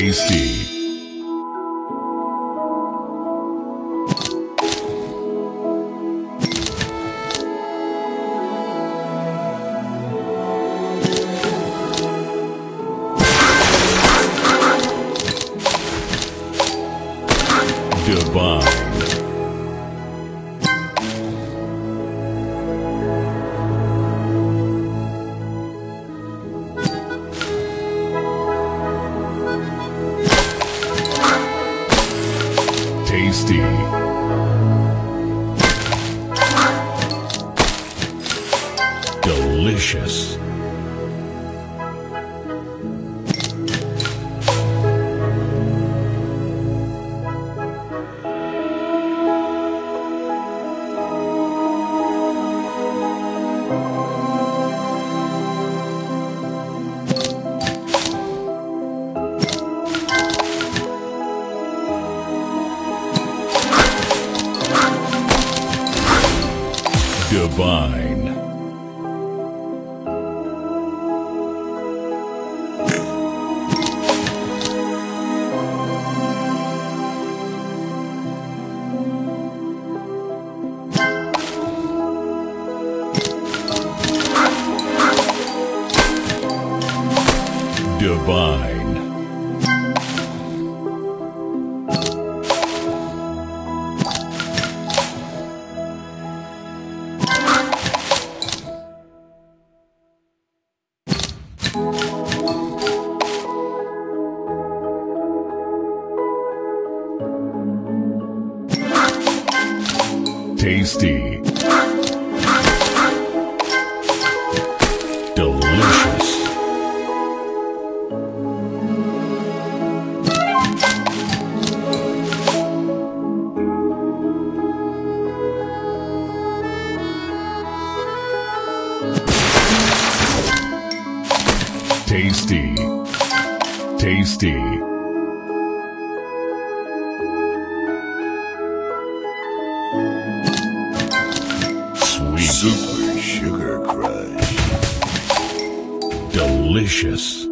Tasty. Divine. Tasty. Delicious. Divine. Divine. Tasty. Tasty. Tasty. Sweet. Super Sugar Crush. Delicious.